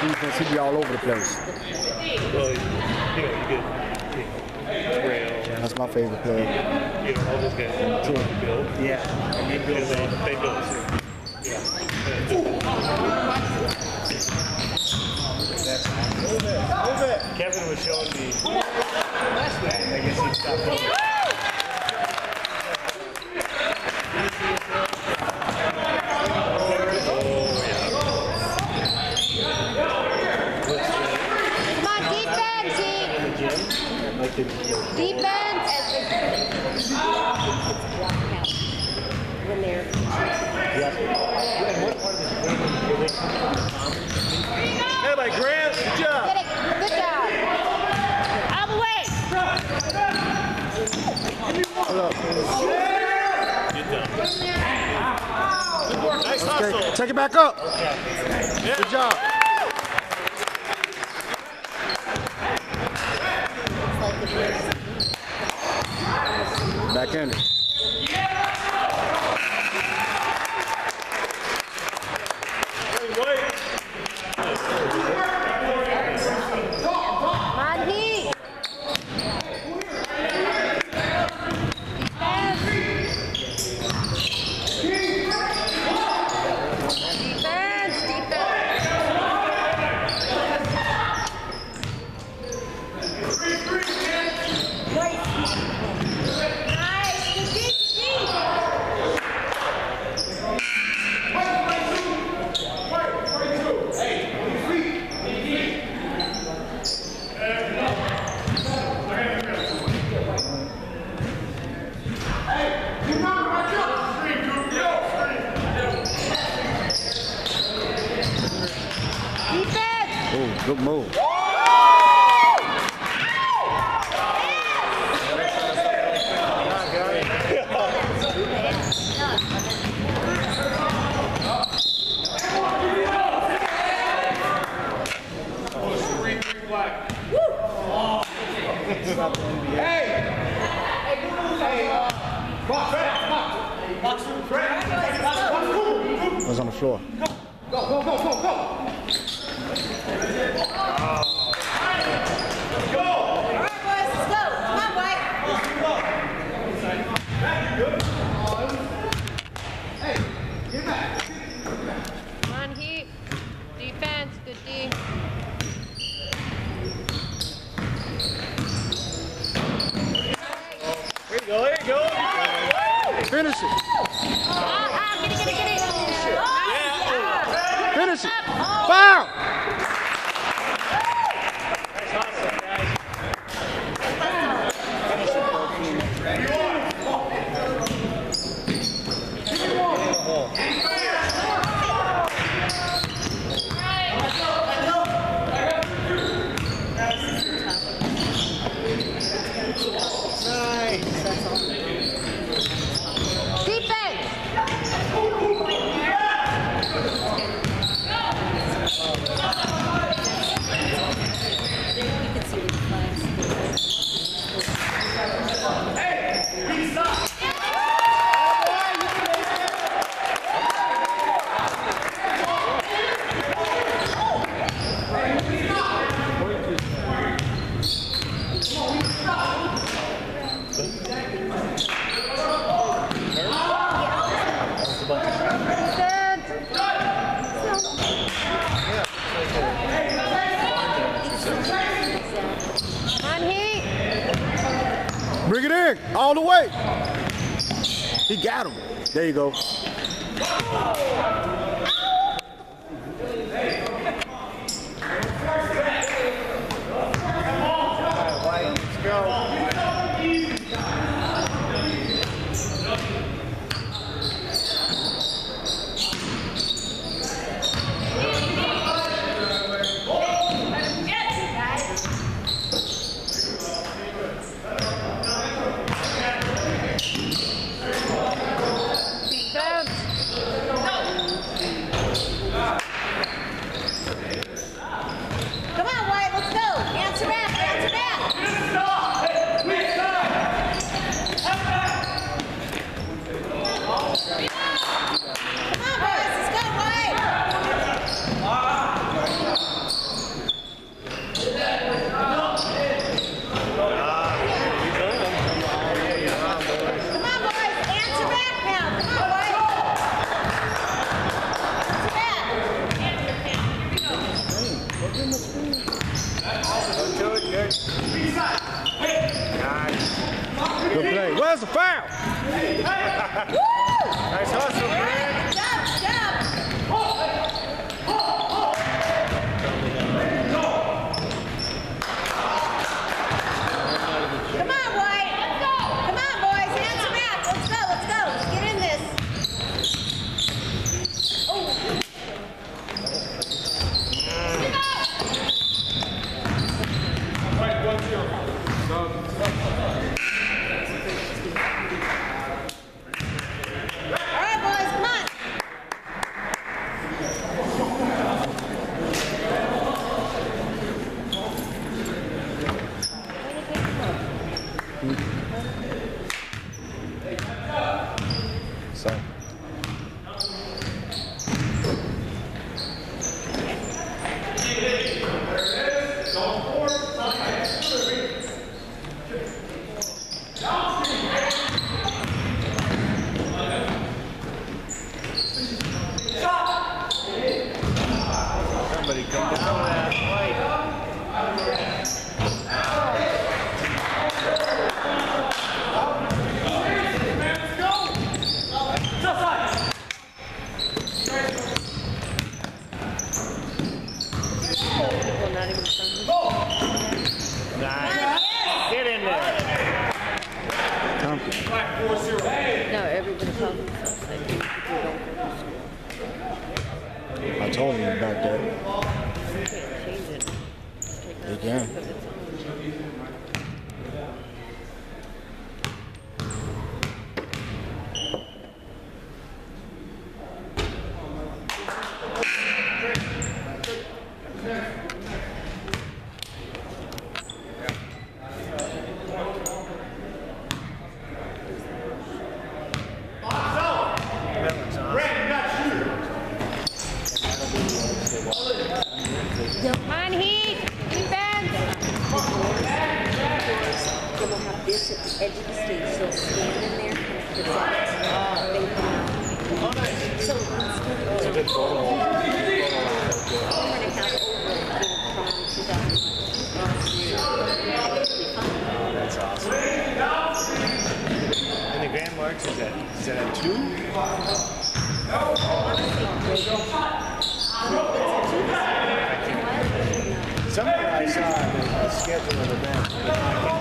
Defense, he be all over the place. Well, you know, you get you know, Trail, That's my favorite player. you know, all those guys. True. Bill. Yeah. And they Because they, they build it. Kevin was showing me last night. I guess he stopped. going. Come on, defense, team. Like the, Defense. When they're hey, my Grant, good job. Get it. Good job. Out of the way. Nice Okay, hustle. take it back up. Good job. Back in good move. Was on the floor. All right, boys, let's go. Come on, White. Come on, Heat. Defense, good D. There you go, there you go. Finish it. Ah, ah, get it, get it, get it. Oh, yeah. Finish it. Foul. Defense. Come on, Heat. Bring it in. All the way. He got him. There you go. No, everybody calls themselves like people don't go to school. I told him about that. You can't change it. Just take They it can. out of its own. Come on, Heat. Defense. They will have this at the edge of the stage, so stand in there, kind of present. Ah, they come out. So instead of Good photo. we're gonna have over from 2001. That's awesome. And the Grand Marks is at, is that at two? Somewhere I saw the, the schedule of events.